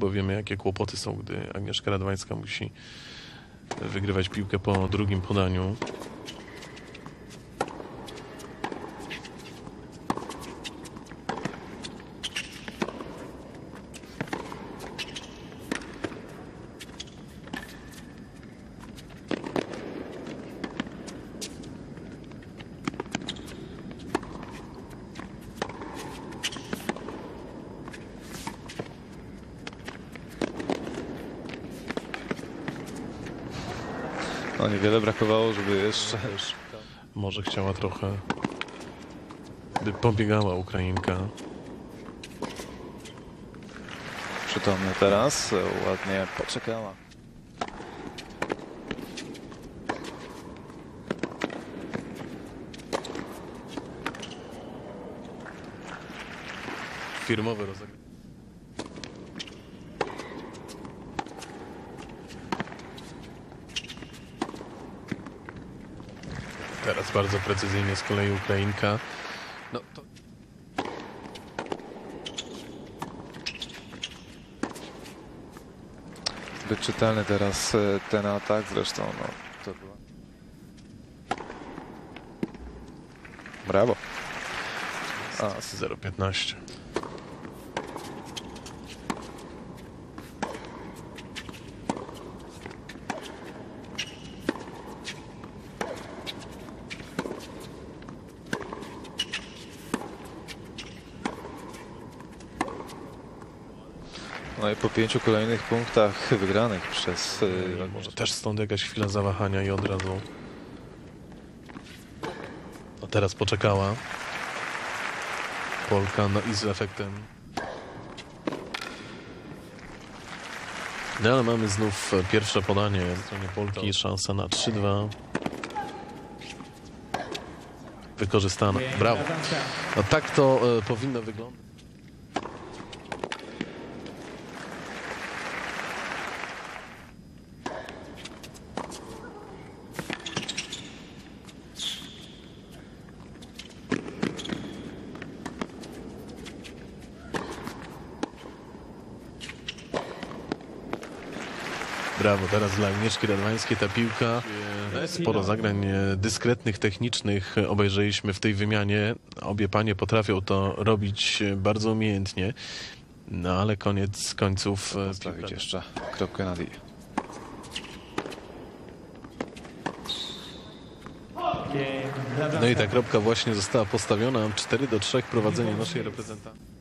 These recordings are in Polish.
bo wiemy, jakie kłopoty są, gdy Agnieszka Radwańska musi wygrywać piłkę po drugim podaniu. No niewiele brakowało, żeby jeszcze... Może chciała trochę, by pobiegała Ukrainka. Przytomny teraz, ładnie poczekała. Firmowy rozegranie. Teraz bardzo precyzyjnie z kolei Ukrainka. No to... Zbyt czytelny teraz e, ten atak, zresztą no, to była... Brawo. A, 0,15. No i po pięciu kolejnych punktach wygranych przez... e, Może też stąd jakaś chwila zawahania i od razu. No teraz poczekała. Polka no i z efektem. No ale mamy znów e, pierwsze podanie w stronie Polki. Szansa na 3-2. Wykorzystana. Brawo. No tak to e, powinno wyglądać. Brawo, teraz dla Agnieszki Radwańskiej ta piłka. Sporo zagrań e, dyskretnych, technicznych e, obejrzeliśmy w tej wymianie. Obie panie potrafią to robić e, bardzo umiejętnie. No ale koniec końców Postawić piłka- jeszcze kropkę na D. No i ta kropka właśnie została postawiona. 4 do 3 prowadzenie naszej reprezentacji.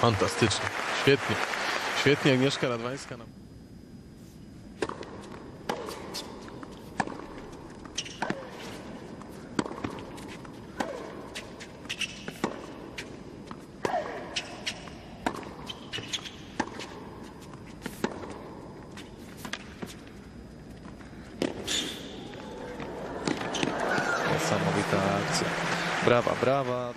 Fantastycznie. Świetnie. Świetnie Agnieszka Radwańska. nam- Niesamowita akcja. Brawa, brawa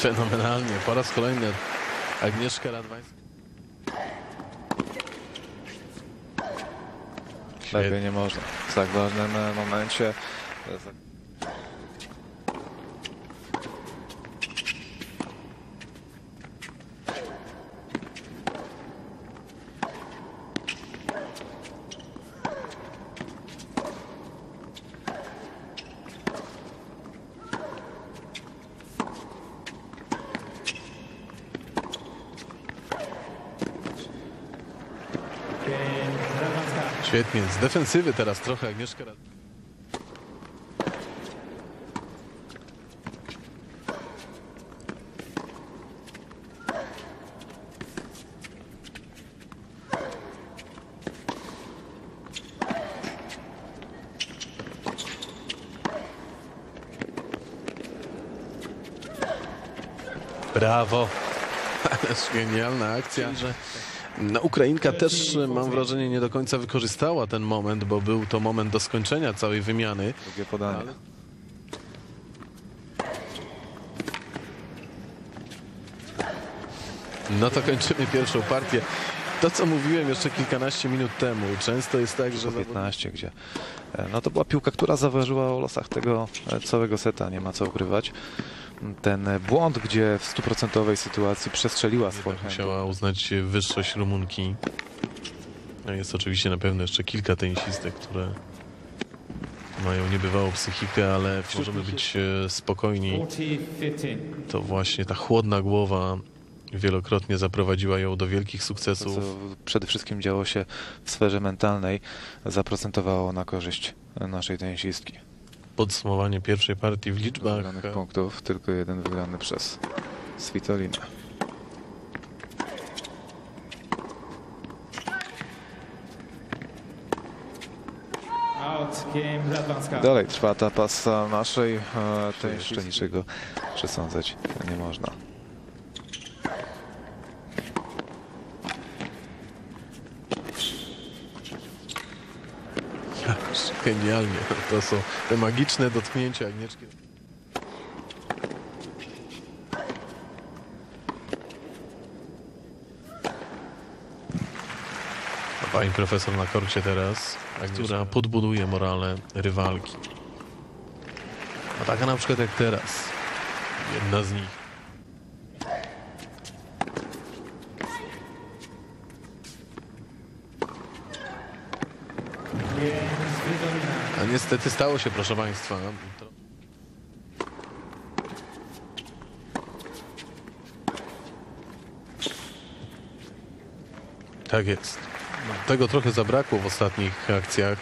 Fenomenalnie. Po raz kolejny Agnieszka Radwańska. Lepiej nie można. W tak ważnym e, momencie. Świetnie, z defensywy teraz trochę Agnieszka Brawo! Ależ genialna akcja. No, Ukrainka też, mam wrażenie, nie do końca wykorzystała ten moment, bo był to moment do skończenia całej wymiany. Drugie podanie. No to kończymy pierwszą partię. To, co mówiłem jeszcze kilkanaście minut temu, często jest tak, że... Po 15, gdzie e, no to była piłka, która zaważyła o losach tego e, całego seta, nie ma co ukrywać. Ten błąd, gdzie w stuprocentowej sytuacji przestrzeliła swoje Musiała uznać wyższość Rumunki. No jest oczywiście na pewno jeszcze kilka tenisistek, które mają niebywałą psychikę, ale możemy być e, spokojni. 40-15. To właśnie ta chłodna głowa wielokrotnie zaprowadziła ją do wielkich To, sukcesów. co przede wszystkim działo się w sferze mentalnej, zaprocentowało na korzyść naszej tenisistki. Podsumowanie pierwszej partii w liczbach. Wygranych punktów, tylko jeden wygrany przez Radwanska. Dalej trwa ta pasa naszej, e, to jeszcze niczego przesądzać nie można. Genialnie. To są te magiczne dotknięcia Agnieszki. Pani profesor na korcie teraz, która podbuduje morale rywalki. A taka na przykład jak teraz. Jedna z nich. Game Svitolina. A niestety stało się, proszę Państwa. Tak jest. Tego trochę zabrakło w ostatnich akcjach.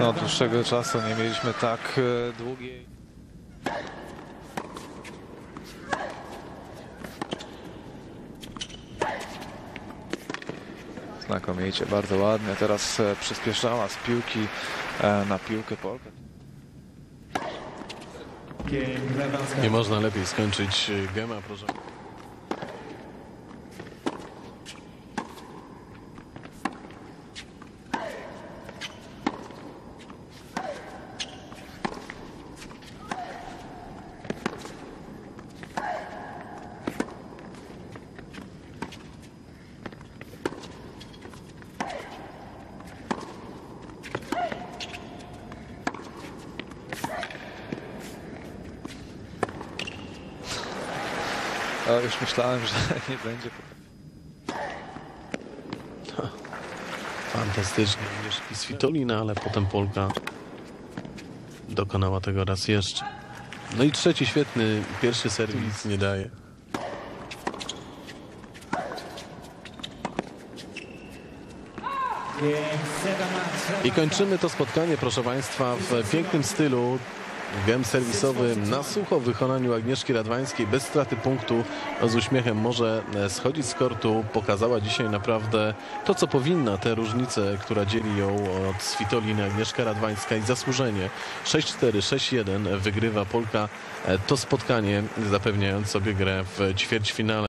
No, od dłuższego czasu nie mieliśmy tak e, długiej. Znakomicie, bardzo ładnie. Teraz e, przyspieszała z piłki e, na piłkę Polkę. Nie można lepiej skończyć gema, proszę. A już myślałem, że nie będzie. Fantastycznie. Agnieszki Svitolina, ale potem Polka dokonała tego raz jeszcze. No i trzeci świetny, pierwszy serwis nie daje. I kończymy to spotkanie, proszę Państwa, w pięknym stylu. Gem serwisowy na sucho w wykonaniu Agnieszki Radwańskiej, bez straty punktu, z uśmiechem może e, schodzić z kortu. Pokazała dzisiaj naprawdę to, co powinna, te różnice, która dzieli ją od Svitoliny Agnieszka Radwańska i zasłużenie 6-4, 6-1 wygrywa Polka e, to spotkanie, zapewniając sobie grę w ćwierćfinale.